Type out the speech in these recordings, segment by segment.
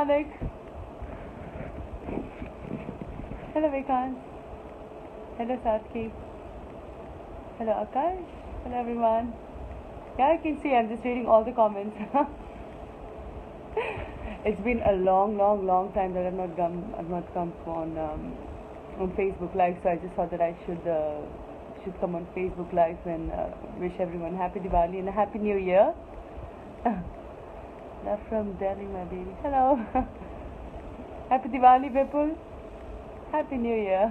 Hello, Vikant. Hello, Satki. Hello, Akash. Hello, everyone. Yeah, I can see. I'm just reading all the comments. it's been a long, long, long time that I've not come. I've not come on um, on Facebook Live, so I just thought that I should uh, should come on Facebook Live and uh, wish everyone happy Diwali and a happy New Year. Love from Delhi, my baby. Hello. happy Diwali, people. Happy New Year.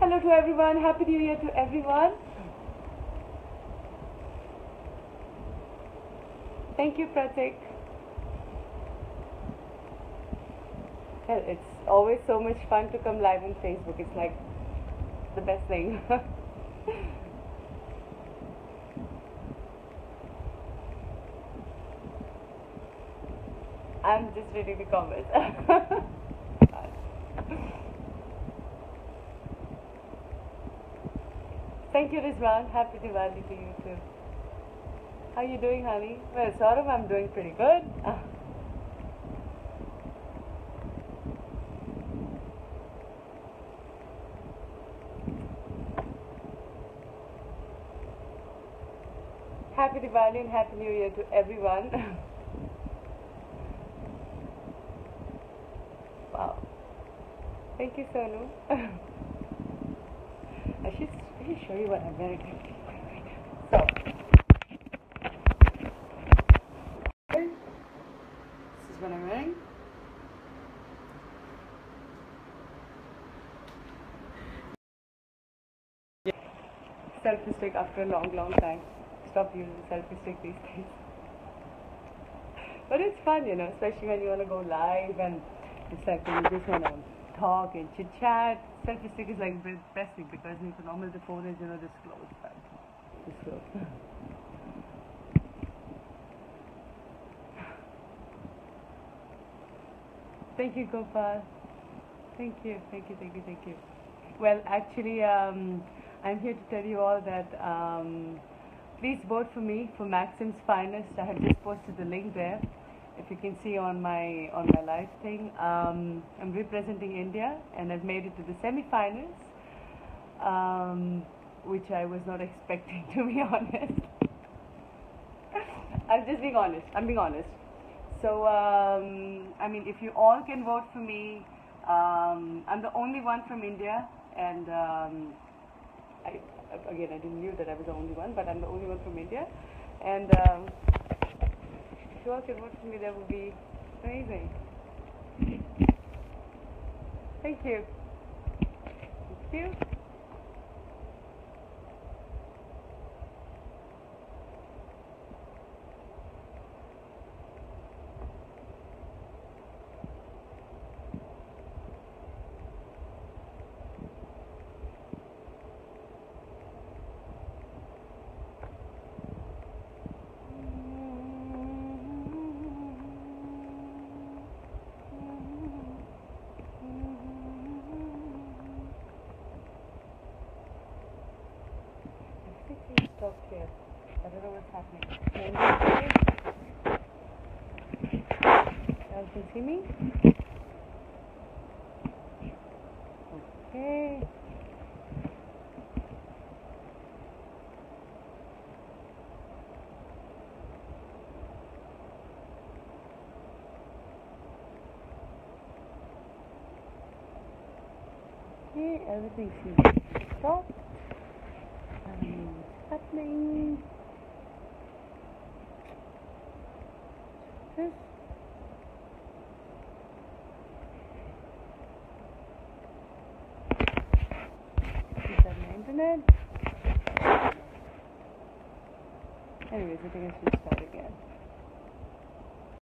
Hello to everyone. Happy New Year to everyone. Thank you, Pratik. Well, it's always so much fun to come live on Facebook. It's like the best thing. I'm just reading the comments. Thank you, Rizwan. Happy Diwali to you too. How you doing, honey? Well, Saurav, I'm doing pretty good. Happy Diwali and Happy New Year to everyone. wow. Thank you, Sonu. I should, should show you what I'm wearing. So, this is what I'm wearing. Selfie stick after a long, long time. Stop using selfie stick these days. But it's fun, you know, especially when you want to go live and it's like when you just want to talk and chit chat. Selfie stick is like the best thing because you can normally the phone is, you know, just close. But just close. Thank you, Gopal. Thank you, thank you, thank you, thank you. Well, actually, um, I'm here to tell you all that um, please vote for me for Maxim's Finest. I have just posted the link there. If you can see on my on my live thing, um, I'm representing India and I've made it to the semi-finals, um, which I was not expecting to be honest. I'm just being honest. I'm being honest. So, um, I mean, if you all can vote for me, um, I'm the only one from India, and um, I, again, I didn't knew that I was the only one, but I'm the only one from India, and um, if you all can vote for me, that would be amazing. Thank you. Thank you. I think we stopped here. I don't know what's happening. Can you see? Me? Okay. Okay, everything seems happening. This. Is that internet? Anyways, I think I should start again.